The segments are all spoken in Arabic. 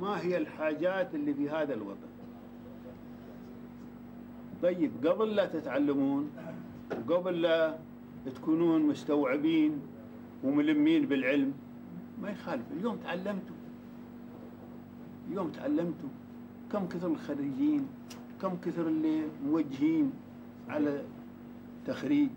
ما هي الحاجات اللي في هذا الوطن؟ طيب قبل لا تتعلمون وقبل لا تكونون مستوعبين وملمين بالعلم ما يخالف. اليوم تعلمتوا. اليوم تعلمتوا كم كثر الخريجين كم كثر اللي موجهين على تخريج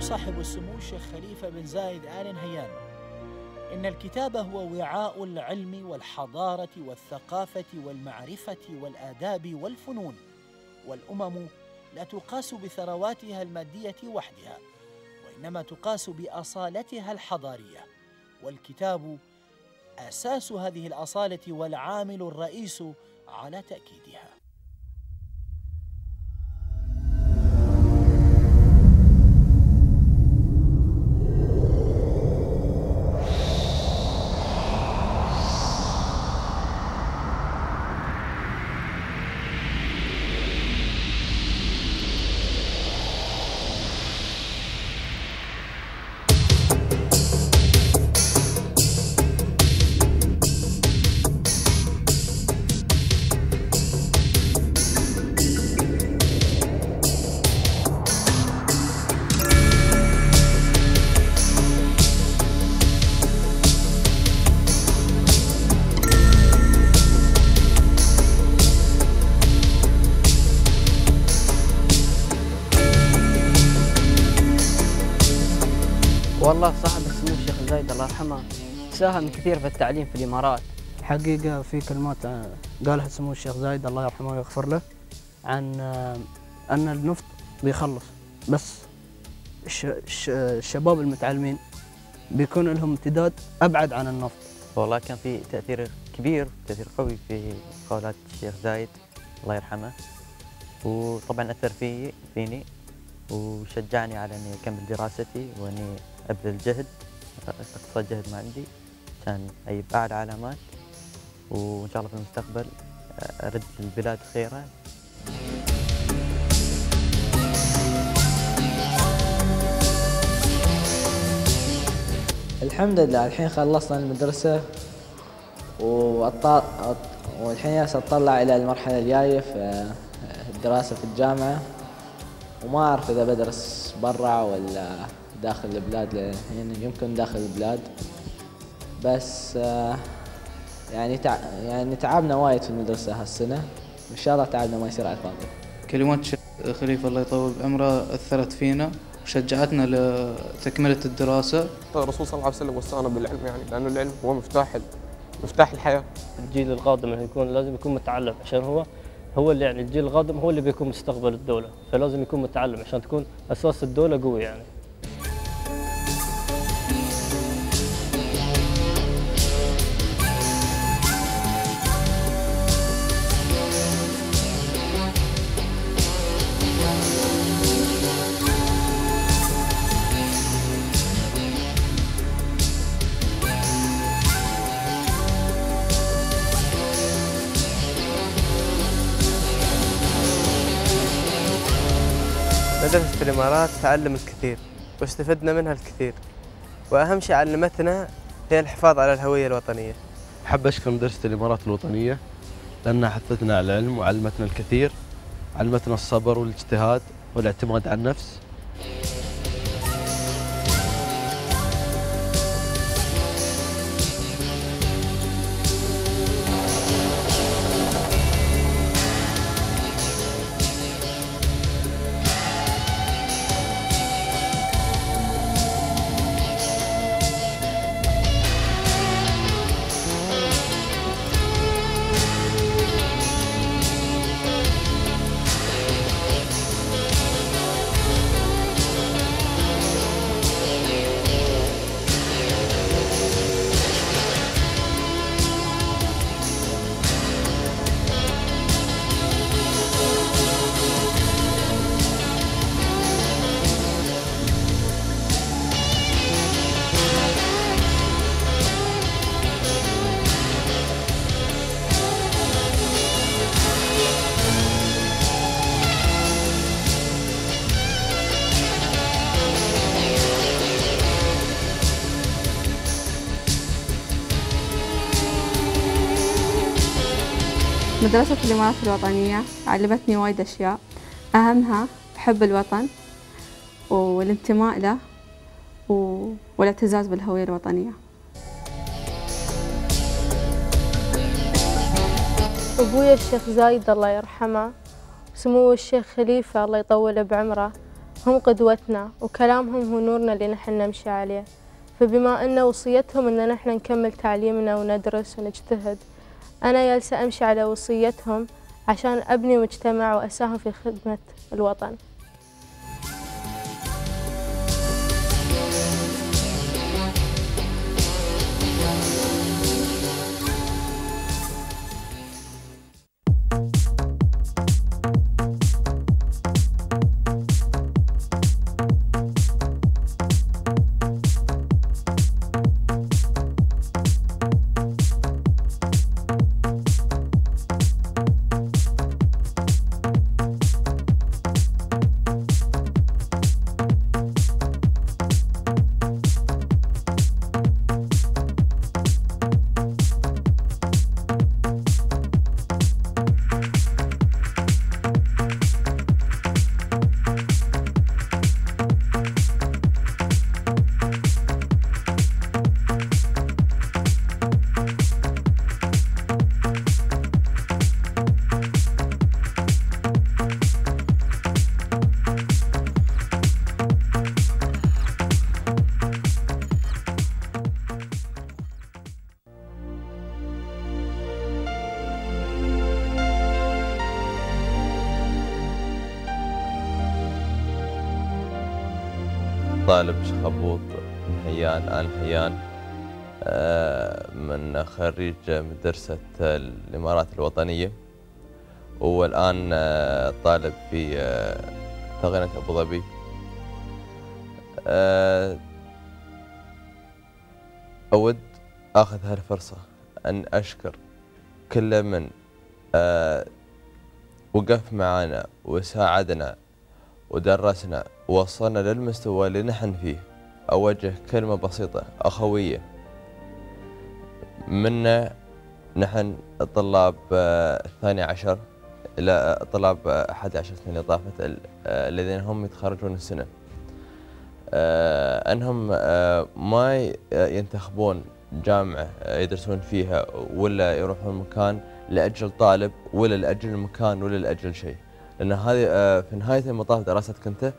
صاحب السمو الشيخ خليفة بن زايد آل نهيان. إن الكتاب هو وعاء العلم والحضارة والثقافة والمعرفة والآداب والفنون والأمم لا تقاس بثرواتها المادية وحدها وإنما تقاس بأصالتها الحضارية. والكتاب أساس هذه الأصالة والعامل الرئيس على تأكيدها. والله صاحب السمو الشيخ زايد الله يرحمه. ساهم كثير في التعليم في الإمارات. حقيقة في كلمات قالها سمو الشيخ زايد الله يرحمه ويغفر له عن آه، أن النفط بيخلص. بس الش- الش- الشباب المتعلمين بيكون لهم امتداد أبعد عن النفط. والله كان في تأثير كبير تأثير قوي في قولات الشيخ زايد الله يرحمه. وطبعا أثر في فيني وشجعني على أني أكمل دراستي وأني أبذل جهد أقصى جهد ما عندي عشان أجيب أعلى علامات وإن شاء الله في المستقبل أرد البلاد خيرا. الحمد لله الحين خلصنا المدرسة والحين جالس أطلع إلى المرحلة الجاية في الدراسة في الجامعة. وما أعرف إذا بدرس برا ولا داخل البلاد لأن يمكن داخل البلاد. بس آه، يعني تع... يعني تعبنا وايد في المدرسة هالسنة. إن شاء الله تعبنا ما يصير على الفاضي. كلمات الشيخ خليفة الله يطول بعمره أثرت فينا وشجعتنا لتكملة الدراسة. الرسول صلى الله عليه وسلم وصانا بالعلم يعني لأنه العلم هو مفتاح ال- مفتاح الحياة. الجيل القادم اللي يكون لازم يكون متعلم عشان هو هو اللي يعني الجيل القادم هو اللي بيكون مستقبل الدولة. فلازم يكون متعلم عشان تكون أساس الدولة قوي يعني. مدرسة الإمارات تعلم الكثير واستفدنا منها الكثير. وأهم شيء علمتنا هي الحفاظ على الهوية الوطنية. أحب أشكر مدرسة الإمارات الوطنية لأنها حثتنا على العلم وعلمتنا الكثير علمتنا الصبر والاجتهاد والاعتماد على النفس. مدرسة الإمارات الوطنية علمتني وايد أشياء. أهمها حب الوطن والانتماء له والاعتزاز بالهوية الوطنية. أبويا الشيخ زايد الله يرحمه سمو الشيخ خليفة الله يطول بعمره هم قدوتنا وكلامهم هو نورنا اللي نحن نمشي عليه. فبما أن وصيتهم أن نحن نكمل تعليمنا وندرس ونجتهد أنا جالسة أمشي على وصيتهم عشان أبني مجتمع وأساهم في خدمة الوطن. طالب شخبوط هيان آل هيان آه، من خريج مدرسة الإمارات الوطنية. والآن آه، طالب في آه، ثغنة أبو ظبي. أود أخذ هالفرصة أن أشكر كل من وقف معنا وساعدنا ودرسنا ووصلنا للمستوى اللي نحن فيه. أوجه كلمة بسيطة أخوية. منا نحن الطلاب آه، الثاني عشر إلى آه، أحد عشر سنة اللي طافت ال- الذين هم يتخرجون السنة. آه، أنهم ما ينتخبون جامعة يدرسون فيها ولا يروحون مكان لأجل طالب ولا لأجل مكان ولا لأجل شيء. لأن هذه في نهاية المطاف دراستك أنت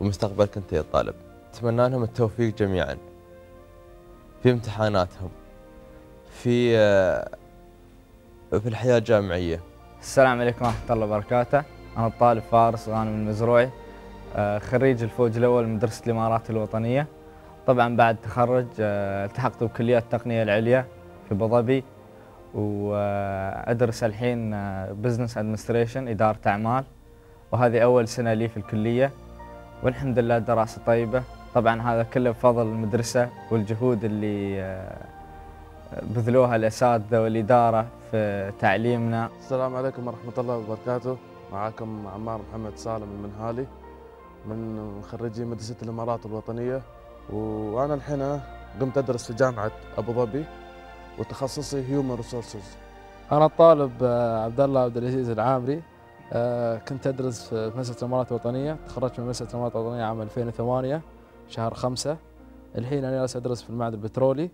ومستقبلك أنت يا طالب. أتمنى لهم التوفيق جميعا. في امتحاناتهم. في آه، في الحياة الجامعية. السلام عليكم ورحمة الله وبركاته. أنا الطالب فارس غانم المزروعي آه، خريج الفوج الأول مدرسة الإمارات الوطنية. طبعا بعد تخرج آه، التحقت بكلية التقنية العليا في أبو ظبي. وأدرس الحين business administration إدارة أعمال. وهذه أول سنة لي في الكلية. والحمد لله دراسة طيبة. طبعا هذا كله بفضل المدرسة والجهود اللي آه، بذلوها الأساتذة والإدارة في تعليمنا. السلام عليكم ورحمة الله وبركاته. معكم عمار محمد سالم المنهالي من خريجي مدرسة الإمارات الوطنية. وأنا الحين قمت أدرس في جامعة أبو ظبي وتخصصي هيومن ريسورسز أنا الطالب آه، عبد الله عبد العزيز العامري. كنت أدرس في مدرسة الإمارات الوطنية. تخرجت من مدرسة الإمارات الوطنية عام 2008 شهر خمسة. الحين أنا أدرس في المعهد البترولي.